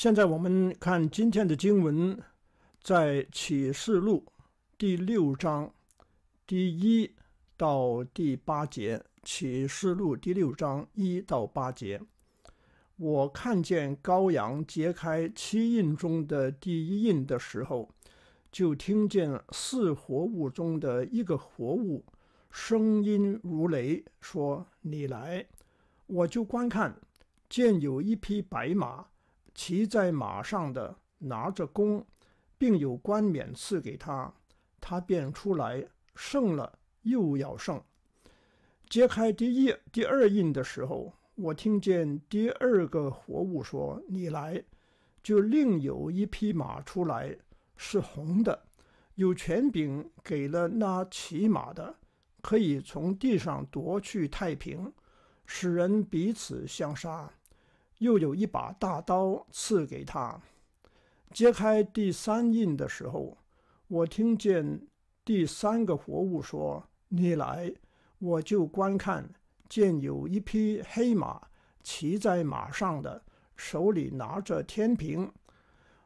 现在我们看今天的经文，在启示录第六章第一到第八节。启示录第六章一到八节，我看见羔羊揭开七印中的第一印的时候，就听见四活物中的一个活物，声音如雷，说：“你来。”我就观看，见有一匹白马，骑在马上的拿着弓，并有冠冕赐给他，他便出来，胜了又要胜。揭开第一、第二印的时候，我听见第二个活物说：“你来。”就另有一匹马出来，是红的，有权柄给了那骑马的，可以从地上夺去太平，使人彼此相杀。又有一把大刀赐给他。揭开第三印的时候，我听见第三个活物说：“你来。”我就观看，见有一匹黑马，骑在马上的，手里拿着天平。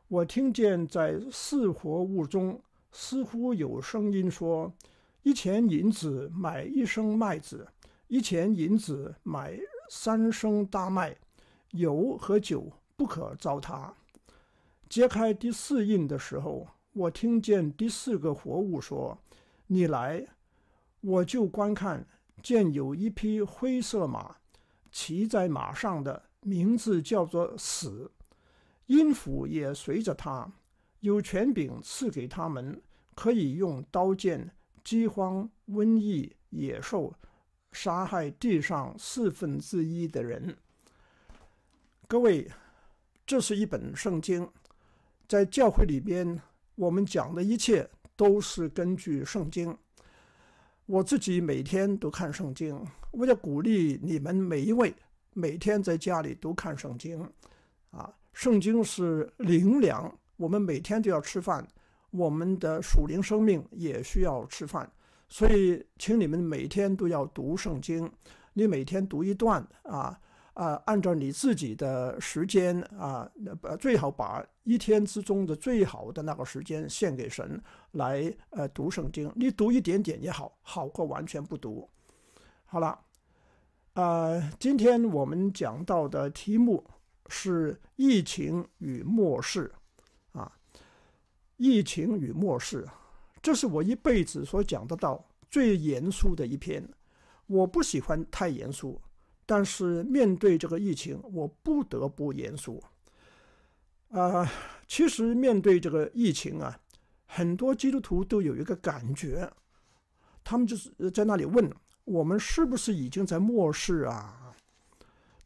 我听见在四活物中，似乎有声音说：“一钱银子买一升麦子，一钱银子买三升大麦，油和酒不可糟蹋。”揭开第四印的时候，我听见第四个活物说：“你来。”我就观看，见有一匹灰色马，骑在马上的名字叫做死，阴府也随着他，有权柄赐给他们，可以用刀剑、饥荒、瘟疫、野兽杀害地上四分之一的人。各位，这是一本圣经，在教会里边，我们讲的一切都是根据圣经。我自己每天都看圣经，我要鼓励你们每一位每天在家里都看圣经。啊，圣经是灵粮，我们每天都要吃饭，我们的属灵生命也需要吃饭，所以请你们每天都要读圣经。你每天读一段啊。啊，按照你自己的时间啊，那最好把一天之中的最好的那个时间献给神来呃读圣经。你读一点点也好，好过完全不读。好了，呃，今天我们讲到的题目是疫情与末世啊，疫情与末世，这是我一辈子所讲得到最严肃的一篇。我不喜欢太严肃。但是面对这个疫情，我不得不严肃。啊，其实面对这个疫情啊，很多基督徒都有一个感觉，他们就是在那里问我们是不是已经在末世啊？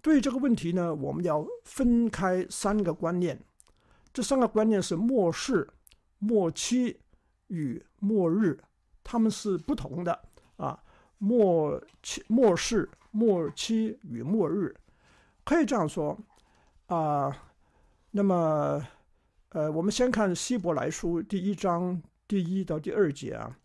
对这个问题呢，我们要分开三个观念，这三个观念是末世、末期与末日，他们是不同的。末期、末世、末期与末日，可以这样说啊。那么，呃，我们先看希伯来书第一章第一到第二节啊。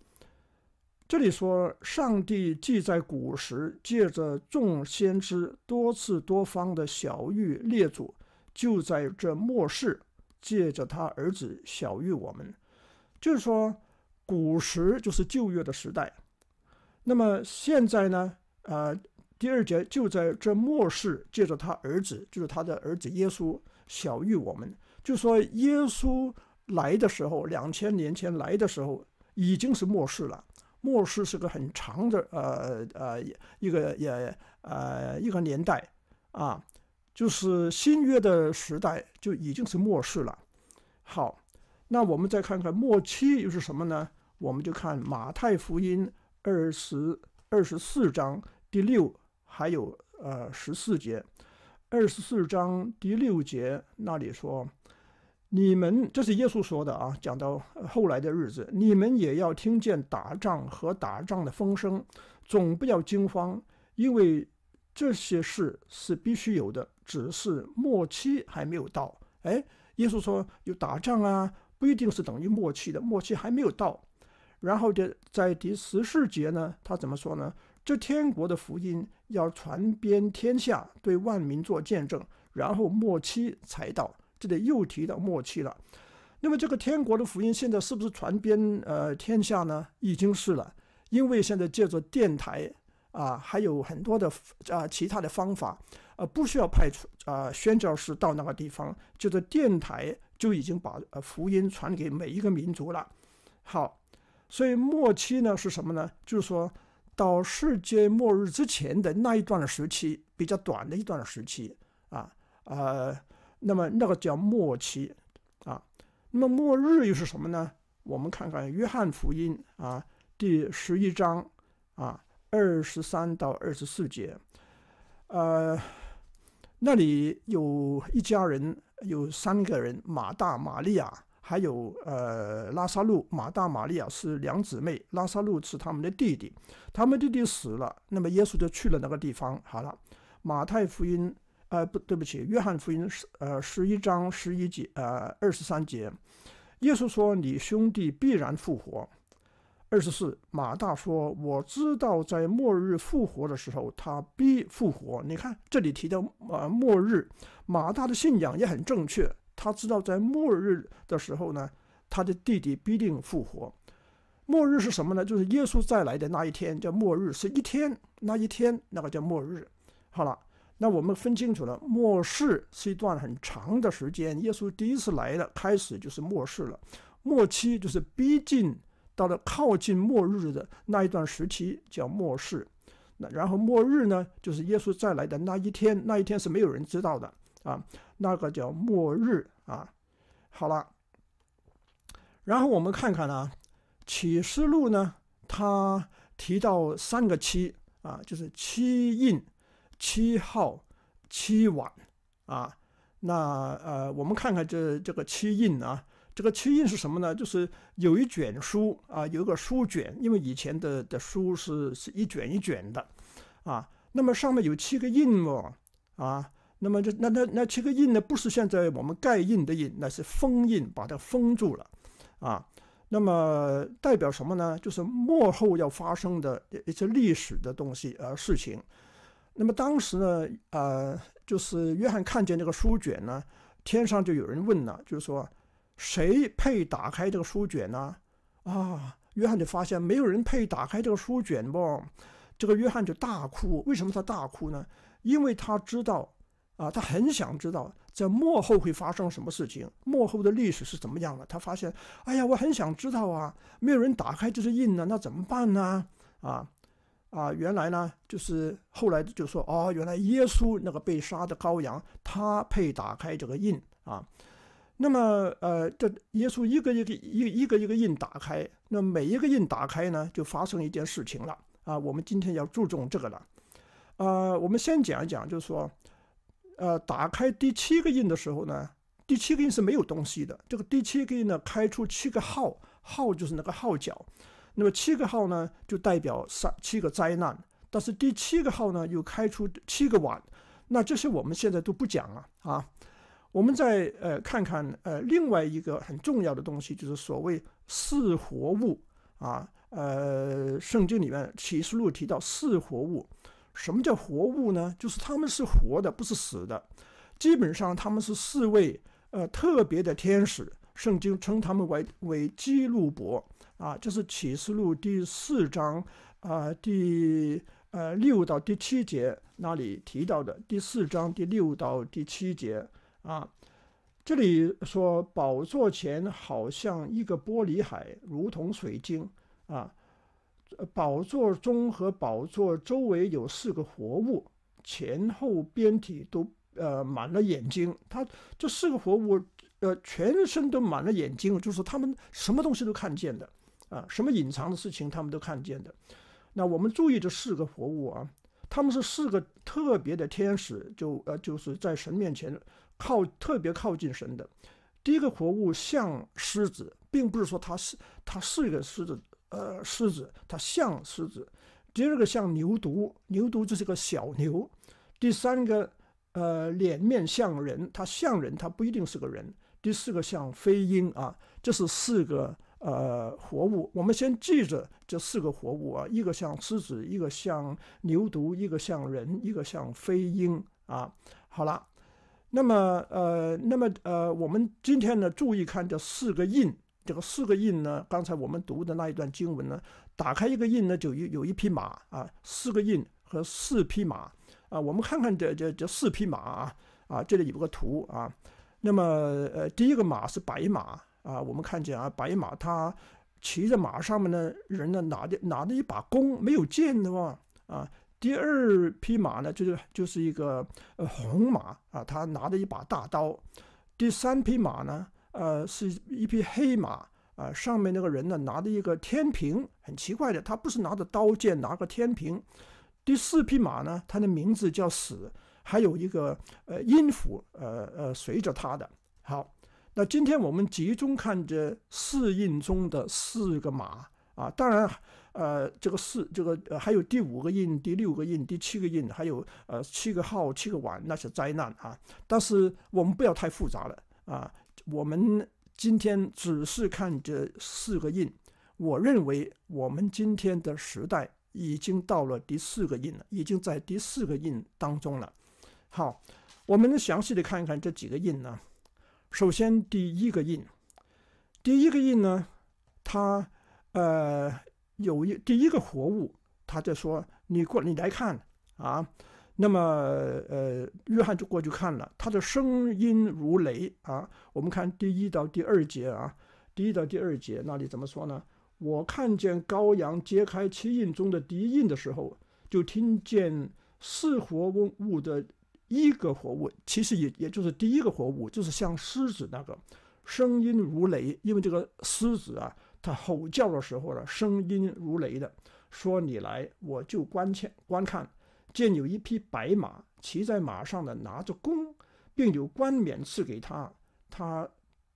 这里说，上帝既在古时借着众先知多次多方的小谕列祖，就在这末世借着他儿子小谕我们。就是说，古时就是旧约的时代。那么现在呢？呃，第二节就在这末世，借着他儿子，就是他的儿子耶稣，小谕我们，就说耶稣来的时候，两千年前来的时候，已经是末世了。末世是个很长的，呃呃，一个也呃一个年代啊，就是新约的时代就已经是末世了。好，那我们再看看末期又是什么呢？我们就看马太福音。二十二十四章第六，还有呃十四节，二十四章第六节那里说：“你们这是耶稣说的啊，讲到后来的日子，你们也要听见打仗和打仗的风声，总不要惊慌，因为这些事是必须有的，只是末期还没有到。”哎，耶稣说有打仗啊，不一定是等于末期的，末期还没有到。然后的在第十四节呢，他怎么说呢？这天国的福音要传遍天下，对万民做见证，然后末期才到。这里又提到末期了。那么这个天国的福音现在是不是传遍呃天下呢？已经是了，因为现在借着电台啊，还有很多的啊其他的方法，呃，不需要派出啊宣教士到那个地方，就着电台就已经把福音传给每一个民族了。好，所以末期呢是什么呢？就是说到世界末日之前的那一段的时期，比较短的一段时期啊，呃，那么那个叫末期啊。那么末日又是什么呢？我们看看《约翰福音》啊，第十一章啊，二十三到二十四节，呃，那里有一家人，有三个人，马大、玛利亚，还有呃拉萨路。马大、玛利亚是两姊妹，拉萨路是他们的弟弟。他们弟弟死了，那么耶稣就去了那个地方。好了，《马太福音》。呃，不对不起，约翰福音十呃十一章十一节呃二十三节，耶稣说：“你兄弟必然复活。”二十四，马大说：“我知道在末日复活的时候，他必复活。”你看这里提到呃末日，马大的信仰也很正确，他知道在末日的时候呢，他的弟弟必定复活。末日是什么呢？就是耶稣再来的那一天叫末日，是一天那一天那个叫末日。好了。那我们分清楚了，末世是一段很长的时间。耶稣第一次来了，开始就是末世了；末期就是逼近到了靠近末日的那一段时期，叫末世。那然后末日呢，就是耶稣再来的那一天，那一天是没有人知道的啊，那个叫末日啊。好了，然后我们看看呢，《启示录》呢，它提到三个七啊，就是七印。七号七晚啊，那呃，我们看看这这个七印啊，这个七印是什么呢？就是有一卷书啊，有一个书卷，因为以前的的书是是一卷一卷的啊，那么上面有七个印哦啊，那么这那那那七个印呢，不是现在我们盖印的印，那是封印，把它封住了啊。那么代表什么呢？就是幕后要发生的一些历史的东西呃事情。那么当时呢，呃，就是约翰看见这个书卷呢，天上就有人问了，就是说，谁配打开这个书卷呢？啊，约翰就发现没有人配打开这个书卷不？这个约翰就大哭。为什么他大哭呢？因为他知道，啊，他很想知道在幕后会发生什么事情，幕后的历史是怎么样的。他发现，哎呀，我很想知道啊，没有人打开这个印呢，那怎么办呢？啊？啊，原来呢，就是后来就说，哦，原来耶稣那个被杀的羔羊，他配打开这个印啊。那么，呃，这耶稣一个一个一一个一个印打开，那每一个印打开呢，就发生一件事情了啊。我们今天要注重这个了。呃，我们先讲一讲，就是说，呃，打开第七个印的时候呢，第七个印是没有东西的。这个第七个印呢，开出七个号，号就是那个号角。那么七个号呢，就代表三七个灾难，但是第七个号呢，又开出七个碗，那这些我们现在都不讲了啊。我们再呃看看呃另外一个很重要的东西，就是所谓四活物啊。呃，圣经里面启示录提到四活物，什么叫活物呢？就是他们是活的，不是死的。基本上他们是四位呃特别的天使，圣经称他们为为基路伯。啊，这是启示录第四章啊，第呃六到第七节那里提到的第四章第六到第七节啊，这里说宝座前好像一个玻璃海，如同水晶啊，宝座中和宝座周围有四个活物，前后边体都呃满了眼睛，它这四个活物呃全身都满了眼睛，就是他们什么东西都看见的。啊，什么隐藏的事情他们都看见的。那我们注意这四个活物啊，他们是四个特别的天使，就呃就是在神面前靠特别靠近神的。第一个活物像狮子，并不是说它是它是一个狮子，呃狮子它像狮子。第二个像牛犊，牛犊就是个小牛。第三个呃脸面像人，它像人，它不一定是个人。第四个像飞鹰啊，这是四个。呃，活物，我们先记着这四个活物啊，一个像狮子，一个像牛犊，一个像人，一个像飞鹰啊。好了，那么呃，那么呃，我们今天呢，注意看这四个印，这个四个印呢，刚才我们读的那一段经文呢，打开一个印呢，就有有一匹马啊，四个印和四匹马啊，我们看看这这这四匹马啊啊，这里有个图啊，那么呃，第一个马是白马啊，我们看见啊，白马它骑着马上面呢，人呢拿着拿着一把弓，没有箭的嘛啊。第二匹马呢，就是就是一个红马啊，他拿着一把大刀。第三匹马呢，呃，是一匹黑马啊，上面那个人呢拿着一个天平，很奇怪的，他不是拿着刀剑，拿个天平。第四匹马呢，它的名字叫死，还有一个呃音符，呃呃随着它的。好，那今天我们集中看这四印中的四个马啊，当然。呃，这个四，这个呃，还有第五个印、第六个印、第七个印，还有呃七个号、七个碗，那是灾难啊。但是我们不要太复杂了啊。我们今天只是看这四个印，我认为我们今天的时代已经到了第四个印了，已经在第四个印当中了。好，我们详细的看一看这几个印呢。首先第一个印，第一个印呢，它呃。有一第一个活物，他就说：“你过，你来看啊。”那么，呃，约翰就过去看了，他的声音如雷啊。我们看第一到第二节啊，第一到第二节那里怎么说呢？我看见羔羊揭开七印中的第一印的时候，就听见四活物物的一个活物，其实也也就是第一个活物，就是像狮子那个声音如雷，因为这个狮子啊。它吼叫的时候呢，声音如雷的说：“你来，我就观看观看，见有一匹白马，骑在马上的拿着弓，并有冠冕赐给他，他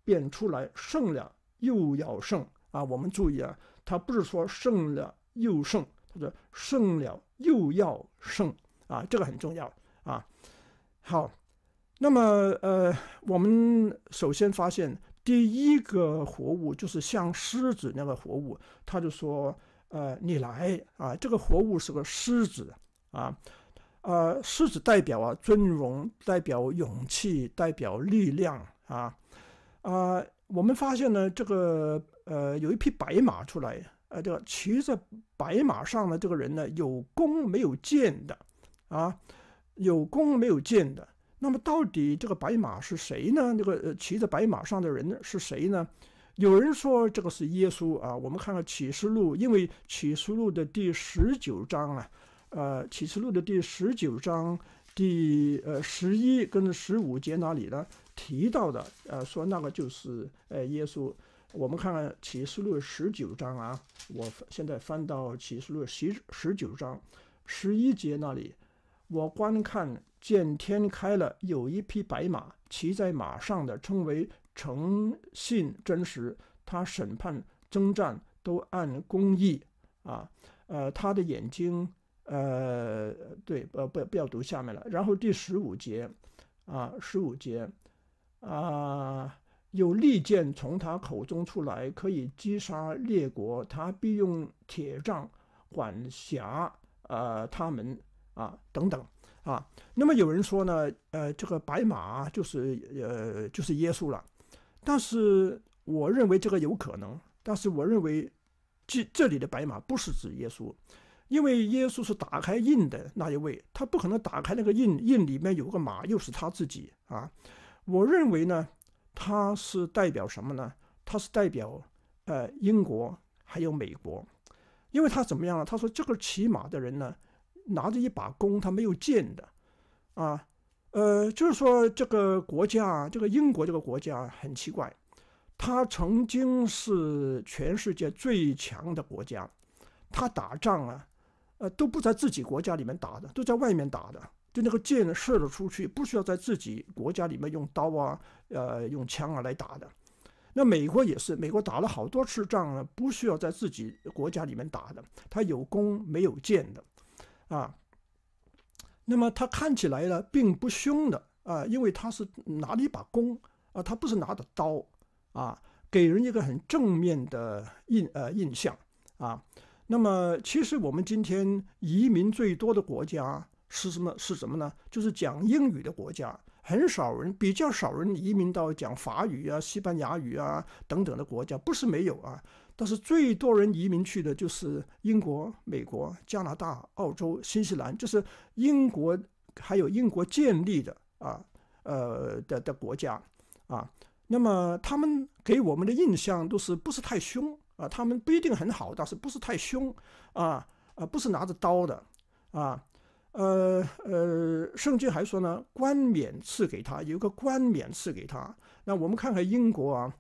便出来胜了，又要胜啊！我们注意啊，他不是说胜了又胜，他说胜了又要胜啊，这个很重要啊。好，那么呃，我们首先发现。第一个活物就是像狮子那个活物，他就说：“呃，你来啊！这个活物是个狮子啊，呃，狮子代表啊尊荣，代表勇气，代表力量啊啊！我们发现呢，这个呃有一匹白马出来，呃，这个骑着白马上的这个人呢，有弓没有箭的啊，有弓没有箭的。”那么到底这个白马是谁呢？这个骑着白马上的人是谁呢？有人说这个是耶稣啊。我们看看启示录，因为启示录的第十九章啊，呃，启示录的第十九章第呃十一跟十五节那里呢提到的，呃，说那个就是呃耶稣。我们看看启示录十九章啊，我现在翻到启示录十十九章十一节那里，我观看。见天开了，有一匹白马，骑在马上的称为诚信真实。他审判征战都按公义啊。呃，他的眼睛，呃，对，呃，不，不要读下面了。然后第十五节，啊，十五节，啊，有利剑从他口中出来，可以击杀列国。他必用铁杖管辖，呃，他们啊，等等。啊，那么有人说呢，呃，这个白马就是呃就是耶稣了，但是我认为这个有可能，但是我认为这这里的白马不是指耶稣，因为耶稣是打开印的那一位，他不可能打开那个印，印里面有个马又是他自己啊。我认为呢，他是代表什么呢？他是代表呃英国还有美国，因为他怎么样了？他说这个骑马的人呢。拿着一把弓，他没有剑的，啊，呃，就是说这个国家，这个英国这个国家很奇怪，他曾经是全世界最强的国家，他打仗啊，呃，都不在自己国家里面打的，都在外面打的，就那个箭射了出去，不需要在自己国家里面用刀啊，呃，用枪啊来打的。那美国也是，美国打了好多次仗呢，不需要在自己国家里面打的，他有弓没有箭的。啊，那么他看起来呢，并不凶的啊，因为他是拿了一把弓啊，他不是拿着刀啊，给人一个很正面的印呃印象啊。那么其实我们今天移民最多的国家是什么？是什么呢？就是讲英语的国家很少人，比较少人移民到讲法语啊、西班牙语啊等等的国家，不是没有啊。但是最多人移民去的就是英国、美国、加拿大、澳洲、新西兰，就是英国还有英国建立的啊，呃的的国家啊。那么他们给我们的印象都是不是太凶啊？他们不一定很好，但是不是太凶啊？啊，不是拿着刀的啊。呃呃，圣经还说呢，冠冕赐给他，有个冠冕赐给他。那我们看看英国啊。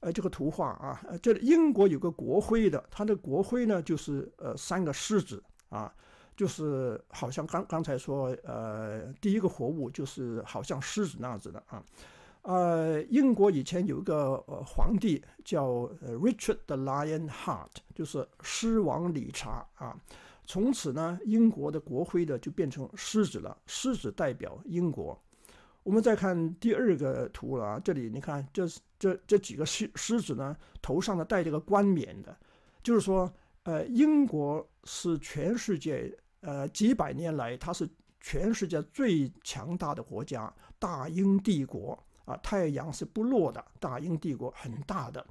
呃，这个图画啊，呃，这英国有个国徽的，它的国徽呢就是呃三个狮子啊，就是好像刚刚才说，呃，第一个活物就是好像狮子那样子的啊，呃，英国以前有一个呃皇帝叫 Richard the Lion Heart，就是狮王理查啊，从此呢，英国的国徽的就变成狮子了，狮子代表英国。我们再看第二个图了啊，这里你看，这这这几个狮狮子呢，头上呢戴这个冠冕的，就是说，呃，英国是全世界呃几百年来，它是全世界最强大的国家，大英帝国啊，太阳是不落的，大英帝国很大的。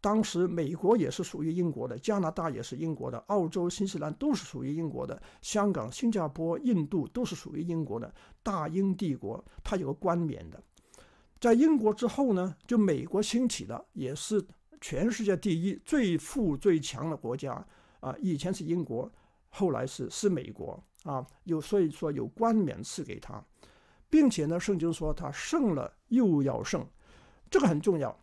当时美国也是属于英国的，加拿大也是英国的，澳洲、新西兰都是属于英国的，香港、新加坡、印度都是属于英国的。大英帝国它有个冠冕的，在英国之后呢，就美国兴起了，也是全世界第一、最富最强的国家啊。以前是英国，后来是是美国啊，有所以说有冠冕赐给他，并且呢，圣经说他胜了又要胜，这个很重要。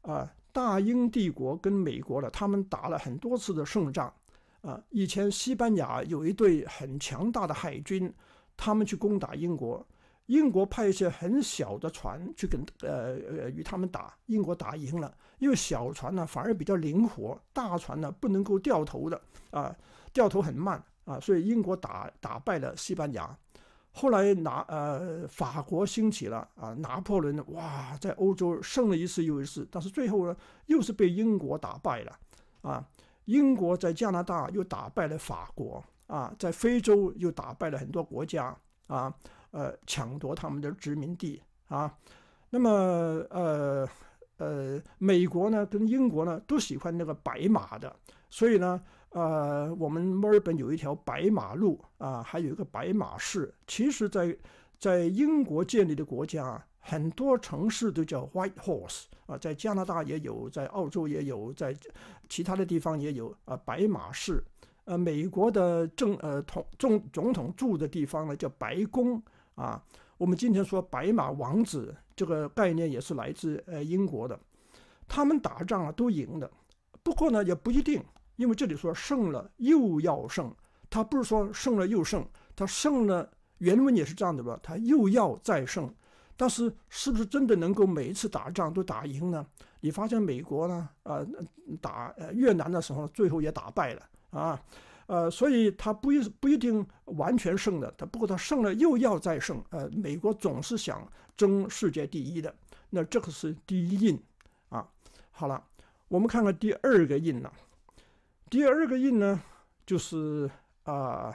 啊。大英帝国跟美国的，他们打了很多次的胜仗，啊，以前西班牙有一队很强大的海军，他们去攻打英国，英国派一些很小的船去跟呃呃与他们打，英国打赢了，因为小船呢反而比较灵活，大船呢不能够掉头的。啊，掉头很慢。啊，所以英国打打败了西班牙。后来拿呃法国兴起了啊，拿破仑哇在欧洲胜了一次又一次，但是最后呢又是被英国打败了啊。英国在加拿大又打败了法国啊，在非洲又打败了很多国家啊，呃抢夺他们的殖民地啊。那么呃呃美国呢跟英国呢都喜欢那个白马的，所以呢。呃，我们墨尔本有一条白马路啊，还有一个白马市。其实，在在英国建立的国家，很多城市都叫 White Horse 啊，在加拿大也有，在澳洲也有，在其他的地方也有啊。白马市，呃，美国的政呃统总总统住的地方呢叫白宫啊。我们今天说白马王子这个概念也是来自呃英国的，他们打仗啊都赢的，不过呢也不一定。因为这里说胜了又要胜，他不是说胜了又胜，他胜了原文也是这样的吧？他又要再胜，但是是不是真的能够每一次打仗都打赢呢？你发现美国呢？呃，打越南的时候最后也打败了啊，呃，所以他不一不一定完全胜的，他不过他胜了又要再胜。呃，美国总是想争世界第一的，那这个是第一印啊。好了，我们看看第二个印呢。第二个印呢，就是啊，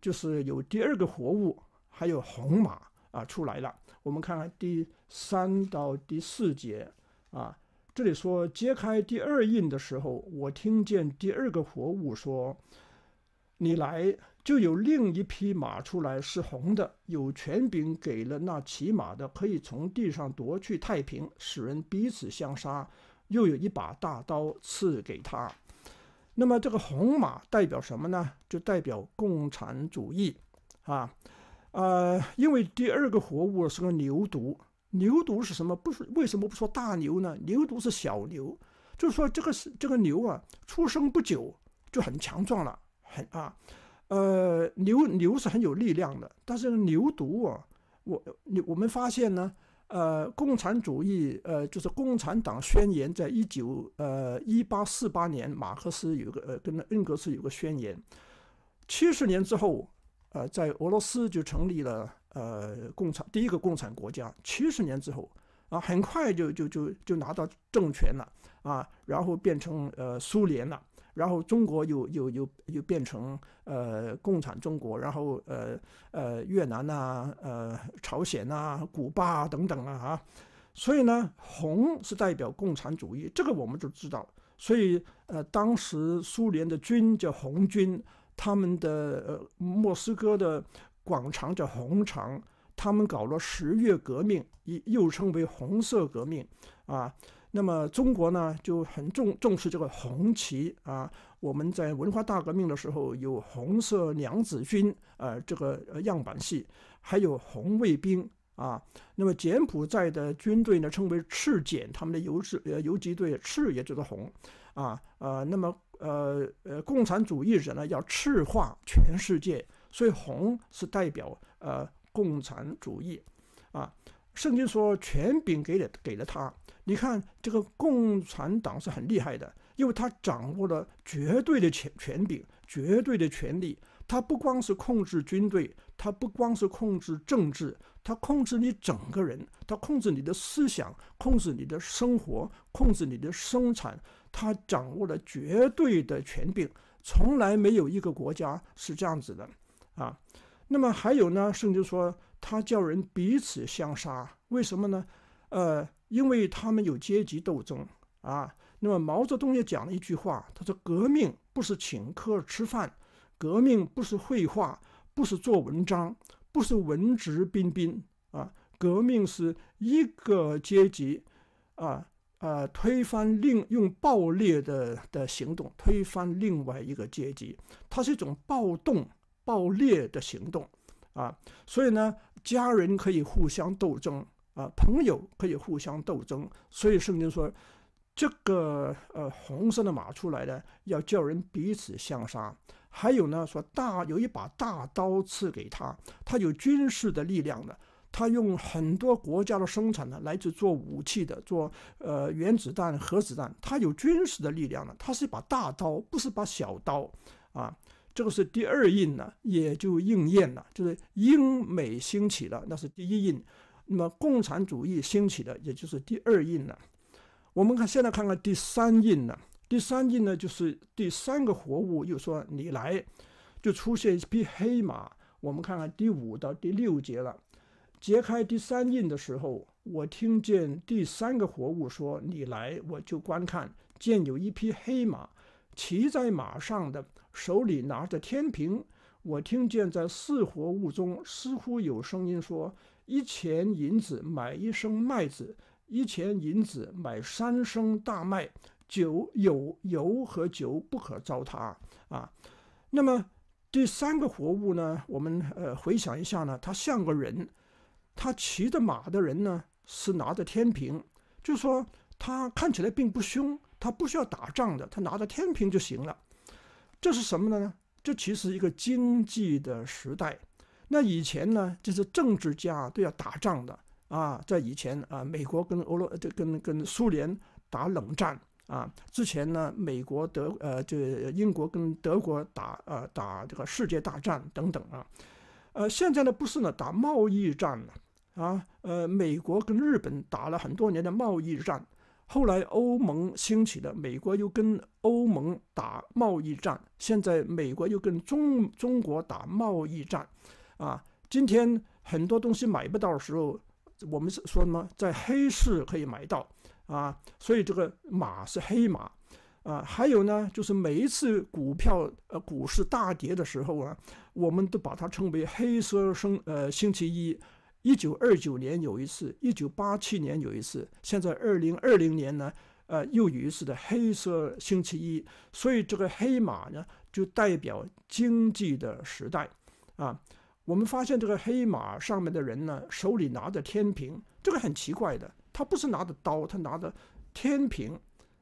就是有第二个活物，还有红马啊出来了。我们看看第三到第四节啊，这里说揭开第二印的时候，我听见第二个活物说：“你来，就有另一匹马出来，是红的，有权柄给了那骑马的，可以从地上夺去太平，使人彼此相杀，又有一把大刀赐给他。”那么这个红马代表什么呢？就代表共产主义，啊，呃，因为第二个活物是个牛犊，牛犊是什么？不是为什么不说大牛呢？牛犊是小牛，就是说这个是这个牛啊，出生不久就很强壮了，很啊，呃，牛牛是很有力量的，但是牛犊啊，我你我们发现呢。呃，共产主义，呃，就是《共产党宣言》在一九呃一八四八年，马克思有个呃跟恩格斯有个宣言。七十年之后，呃，在俄罗斯就成立了呃共产第一个共产国家。七十年之后，啊，很快就就就就拿到政权了啊，然后变成呃苏联了，然后中国又又又又变成呃共产中国，然后呃呃越南呐，呃朝鲜呐，古巴啊等等啊啊，所以呢，红是代表共产主义，这个我们就知道。所以呃，当时苏联的军叫红军，他们的呃莫斯科的广场叫红场。他们搞了十月革命，又称为红色革命，啊，那么中国呢就很重重视这个红旗啊。我们在文化大革命的时候有红色娘子军，呃，这个样板戏，还有红卫兵啊。那么柬埔寨的军队呢称为赤柬，他们的游击呃游击队赤也就是红，啊呃，那么呃呃共产主义者呢要赤化全世界，所以红是代表呃。共产主义，啊，圣经说权柄给了给了他。你看这个共产党是很厉害的，因为他掌握了绝对的权权柄、绝对的权利。他不光是控制军队，他不光是控制政治，他控制你整个人，他控制你的思想，控制你的生活，控制你的生产。他掌握了绝对的权柄，从来没有一个国家是这样子的，啊。那么还有呢？圣经说他叫人彼此相杀，为什么呢？呃，因为他们有阶级斗争啊。那么毛泽东也讲了一句话，他说：“革命不是请客吃饭，革命不是绘画，不是做文章，不是文质彬彬啊。革命是一个阶级啊啊推翻另用暴烈的的行动推翻另外一个阶级，它是一种暴动。”暴烈的行动，啊，所以呢，家人可以互相斗争，啊，朋友可以互相斗争，所以圣经说，这个呃红色的马出来的，要叫人彼此相杀。还有呢，说大有一把大刀赐给他，他有军事的力量的，他用很多国家的生产呢，来自做武器的，做呃原子弹、核子弹，他有军事的力量的，他是一把大刀，不是把小刀，啊。这个是第二印呢，也就应验了，就是英美兴起了，那是第一印，那么共产主义兴起的，也就是第二印了。我们看现在看看第三印呢，第三印呢就是第三个活物又说你来，就出现一匹黑马。我们看看第五到第六节了，揭开第三印的时候，我听见第三个活物说你来，我就观看，见有一匹黑马。骑在马上的，手里拿着天平。我听见在四活物中似乎有声音说：“一钱银子买一升麦子，一钱银子买三升大麦。酒有油和酒不可糟蹋。”啊，那么第三个活物呢？我们呃回想一下呢，他像个人，他骑着马的人呢是拿着天平，就说他看起来并不凶。他不需要打仗的，他拿着天平就行了。这是什么呢？这其实一个经济的时代。那以前呢，就是政治家都要打仗的啊。在以前啊，美国跟俄罗这跟跟苏联打冷战啊。之前呢，美国德呃，这英国跟德国打呃打这个世界大战等等啊。呃，现在呢不是呢，打贸易战了啊。呃，美国跟日本打了很多年的贸易战。后来欧盟兴起了，美国又跟欧盟打贸易战，现在美国又跟中中国打贸易战，啊，今天很多东西买不到的时候，我们是说什么，在黑市可以买到，啊，所以这个马是黑马，啊，还有呢，就是每一次股票呃股市大跌的时候啊，我们都把它称为黑色生呃星期一。一九二九年有一次，一九八七年有一次，现在二零二零年呢，呃，又有一次的黑色星期一。所以这个黑马呢，就代表经济的时代啊。我们发现这个黑马上面的人呢，手里拿着天平，这个很奇怪的，他不是拿着刀，他拿着天平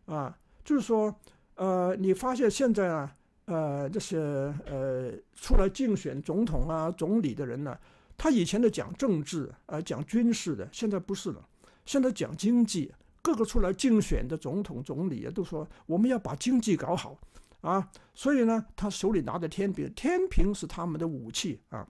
啊。就是说，呃，你发现现在啊，呃，这些呃出来竞选总统啊、总理的人呢。他以前的讲政治啊，讲军事的，现在不是了。现在讲经济，各个出来竞选的总统、总理啊，都说我们要把经济搞好啊。所以呢，他手里拿着天平，天平是他们的武器啊。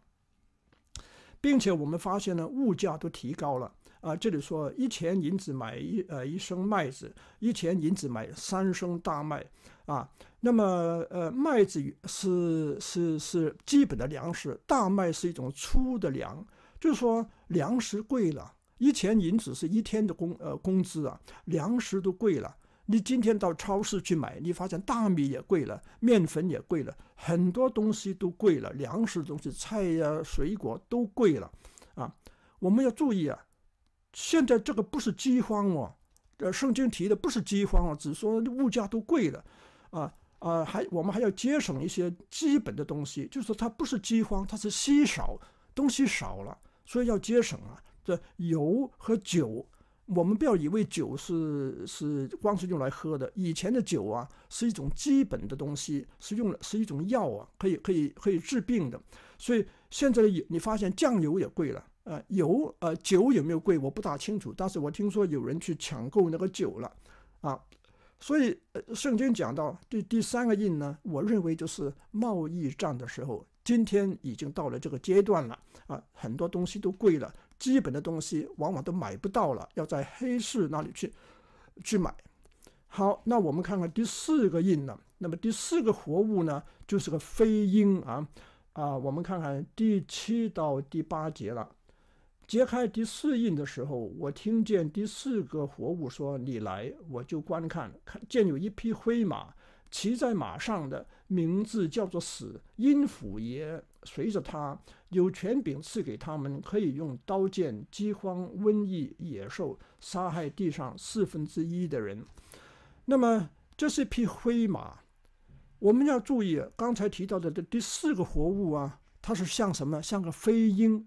并且我们发现呢，物价都提高了啊，这里说一钱银子买一呃一升麦子，一钱银子买三升大麦啊。那么呃麦子是是是基本的粮食，大麦是一种粗的粮，就是说粮食贵了，一钱银子是一天的工呃工资啊，粮食都贵了。你今天到超市去买，你发现大米也贵了，面粉也贵了，很多东西都贵了，粮食东西菜呀水果都贵了啊。我们要注意啊。现在这个不是饥荒哦，呃，圣经提的不是饥荒哦，只说物价都贵了，啊啊，还我们还要节省一些基本的东西，就是说它不是饥荒，它是稀少，东西少了，所以要节省啊。这油和酒，我们不要以为酒是是光是用来喝的，以前的酒啊是一种基本的东西，是用了是一种药啊，可以可以可以治病的，所以现在的你发现酱油也贵了。呃，油呃酒有没有贵？我不大清楚，但是我听说有人去抢购那个酒了，啊，所以，圣经讲到第第三个印呢，我认为就是贸易战的时候，今天已经到了这个阶段了啊，很多东西都贵了，基本的东西往往都买不到了，要在黑市那里去去买。好，那我们看看第四个印呢，那么第四个活物呢，就是个飞鹰啊啊，我们看看第七到第八节了。揭开第四印的时候，我听见第四个活物说：“你来，我就观看，看见有一匹灰马，骑在马上的名字叫做死，阴府爷随着他，有权柄赐给他们，可以用刀剑、饥荒、瘟疫、野兽杀害地上四分之一的人。那么这是一匹灰马，我们要注意刚才提到的这第四个活物啊，它是像什么？像个飞鹰。”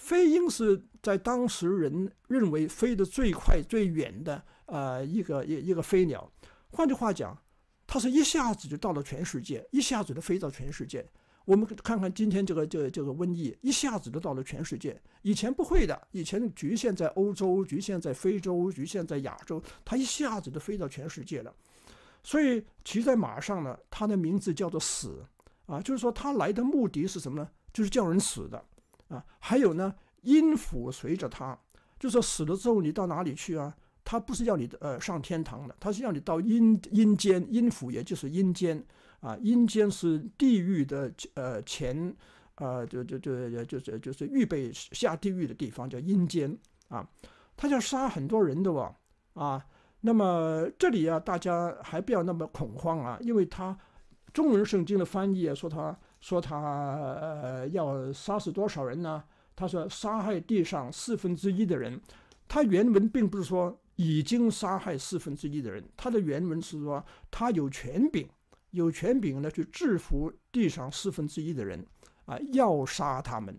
飞鹰是在当时人认为飞得最快最远的呃一个一一个飞鸟，换句话讲，它是一下子就到了全世界，一下子就飞到全世界。我们看看今天这个这个这个瘟疫，一下子就到了全世界，以前不会的，以前局限在欧洲，局限在非洲，局限在亚洲，它一下子就飞到全世界了。所以骑在马上呢，它的名字叫做死啊，就是说它来的目的是什么呢？就是叫人死的。啊，还有呢，阴府随着他，就说死了之后你到哪里去啊？他不是要你呃上天堂的，他是要你到阴阴间，阴府也就是阴间啊，阴间是地狱的呃前，呃就就就就是就是预备下地狱的地方，叫阴间啊。他要杀很多人的哇啊。那么这里啊，大家还不要那么恐慌啊，因为他中文圣经的翻译啊说他。说他呃要杀死多少人呢？他说杀害地上四分之一的人。他原文并不是说已经杀害四分之一的人，他的原文是说他有权柄，有权柄呢去制服地上四分之一的人啊，要杀他们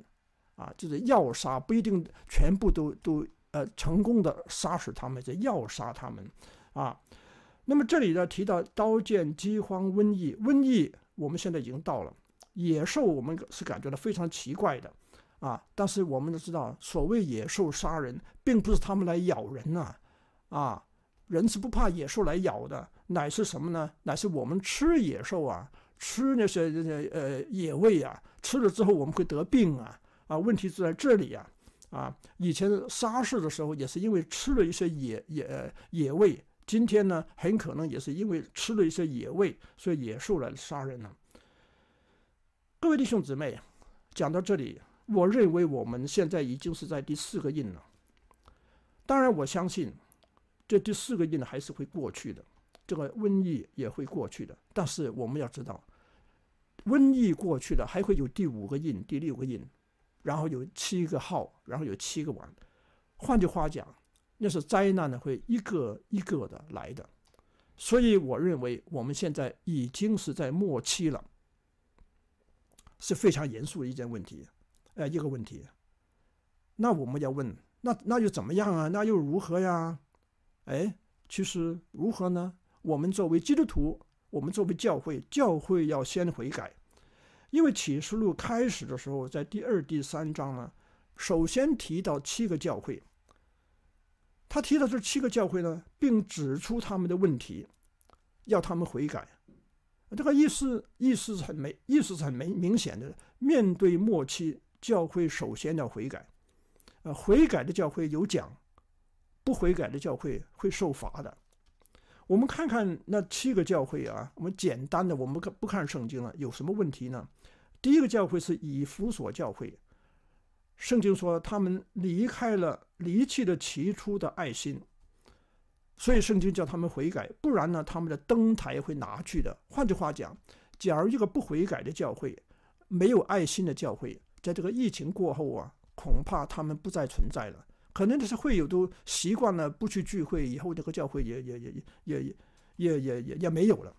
啊，就是要杀，不一定全部都都呃成功的杀死他们，是要杀他们啊。那么这里呢提到刀剑、饥荒、瘟疫，瘟疫我们现在已经到了。野兽，我们是感觉到非常奇怪的，啊！但是我们都知道，所谓野兽杀人，并不是他们来咬人呐，啊！人是不怕野兽来咬的，乃是什么呢？乃是我们吃野兽啊，吃那些那些呃野味啊，吃了之后我们会得病啊，啊！问题就在这里啊，啊！以前杀事的时候也是因为吃了一些野野野味，今天呢，很可能也是因为吃了一些野味，所以野兽来杀人了。各位弟兄姊妹，讲到这里，我认为我们现在已经是在第四个印了。当然，我相信这第四个印还是会过去的，这个瘟疫也会过去的。但是我们要知道，瘟疫过去了，还会有第五个印、第六个印，然后有七个号，然后有七个王。换句话讲，那是灾难呢，会一个一个的来的。所以，我认为我们现在已经是在末期了。是非常严肃的一件问题，呃，一个问题。那我们要问，那那又怎么样啊？那又如何呀？哎，其实如何呢？我们作为基督徒，我们作为教会，教会要先悔改，因为启示录开始的时候，在第二、第三章呢，首先提到七个教会，他提到这七个教会呢，并指出他们的问题，要他们悔改。这个意思意思是很明，意思是很明明显的。面对末期，教会首先要悔改。呃，悔改的教会有奖，不悔改的教会会受罚的。我们看看那七个教会啊，我们简单的，我们不看圣经了，有什么问题呢？第一个教会是以弗所教会，圣经说他们离开了、离弃了起初的爱心，所以圣经叫他们悔改，不然呢，他们的灯台会拿去的。换句话讲，假如一个不悔改的教会，没有爱心的教会，在这个疫情过后啊，恐怕他们不再存在了。可能这些会友都习惯了不去聚会，以后这个教会也也也也也也也也也没有了。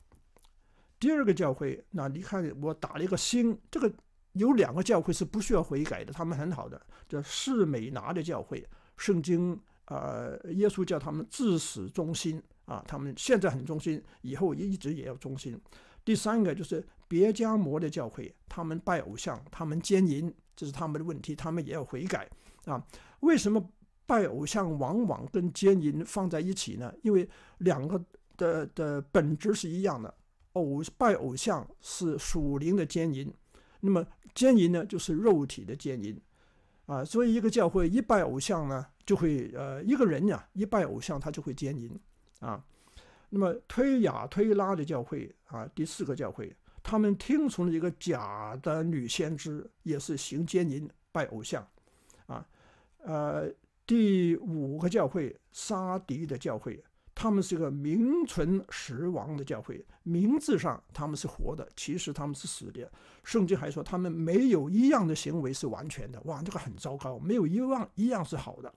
第二个教会，那你看我打了一个星，这个有两个教会是不需要悔改的，他们很好的，叫士美拿的教会。圣经呃，耶稣叫他们至死忠心啊，他们现在很忠心，以后一直也要忠心。第三个就是别加摩的教会，他们拜偶像，他们奸淫，这是他们的问题，他们也要悔改啊。为什么？拜偶像往往跟奸淫放在一起呢，因为两个的的本质是一样的。偶拜偶像是属灵的奸淫，那么奸淫呢就是肉体的奸淫啊。所以一个教会一拜偶像呢，就会呃一个人呀一拜偶像他就会奸淫啊。那么推雅推拉的教会啊，第四个教会，他们听从了一个假的女先知，也是行奸淫拜偶像啊，呃。第五个教会，杀敌的教会，他们是一个名存实亡的教会。名字上他们是活的，其实他们是死的。圣经还说他们没有一样的行为是完全的。哇，这个很糟糕，没有一样一样是好的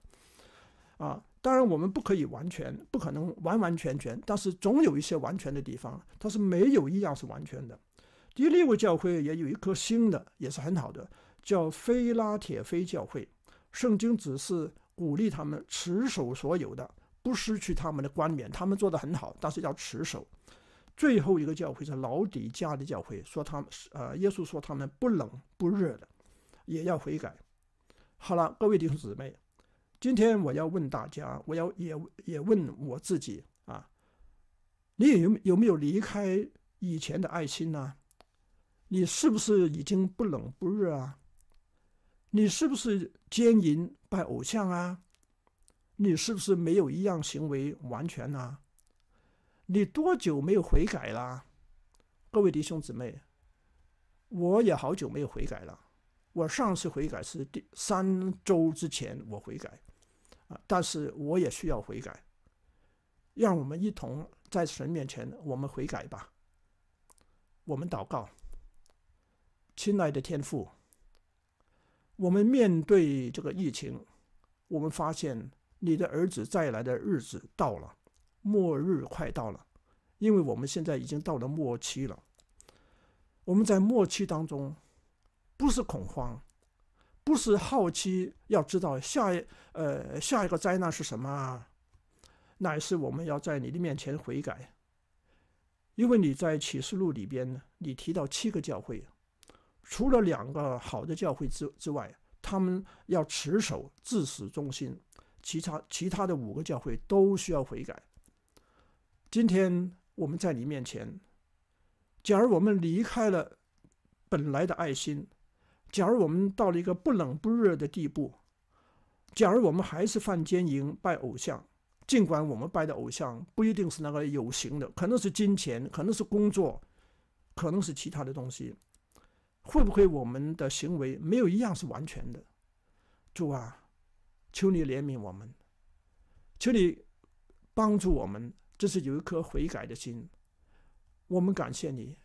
啊！当然我们不可以完全，不可能完完全全，但是总有一些完全的地方，它是没有一样是完全的。第六个教会也有一颗星的，也是很好的，叫菲拉铁菲教会。圣经只是。鼓励他们持守所有的，不失去他们的冠冕。他们做得很好，但是要持守。最后一个教会是老底家的教会，说他们呃，耶稣说他们不冷不热的，也要悔改。好了，各位弟兄姊妹，今天我要问大家，我要也也问我自己啊，你有有没有离开以前的爱心呢？你是不是已经不冷不热啊？你是不是奸淫拜偶像啊？你是不是没有一样行为完全啊？你多久没有悔改了？各位弟兄姊妹，我也好久没有悔改了。我上次悔改是第三周之前我悔改啊，但是我也需要悔改。让我们一同在神面前，我们悔改吧。我们祷告，亲爱的天父。我们面对这个疫情，我们发现你的儿子再来的日子到了，末日快到了，因为我们现在已经到了末期了。我们在末期当中，不是恐慌，不是好奇要知道下一呃下一个灾难是什么，乃是我们要在你的面前悔改，因为你在启示录里边，你提到七个教会。除了两个好的教会之之外，他们要持守至死忠心，其他其他的五个教会都需要悔改。今天我们在你面前，假如我们离开了本来的爱心，假如我们到了一个不冷不热的地步，假如我们还是犯奸淫拜偶像，尽管我们拜的偶像不一定是那个有形的，可能是金钱，可能是工作，可能是其他的东西。会不会我们的行为没有一样是完全的？主啊，求你怜悯我们，求你帮助我们，这是有一颗悔改的心。我们感谢你，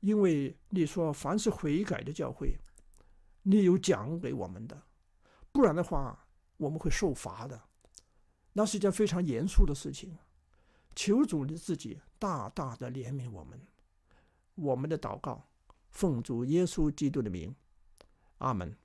因为你说凡是悔改的教会，你有奖给我们的，不然的话我们会受罚的。那是一件非常严肃的事情。求主你自己大大的怜悯我们，我们的祷告。奉主耶稣基督的名，阿门。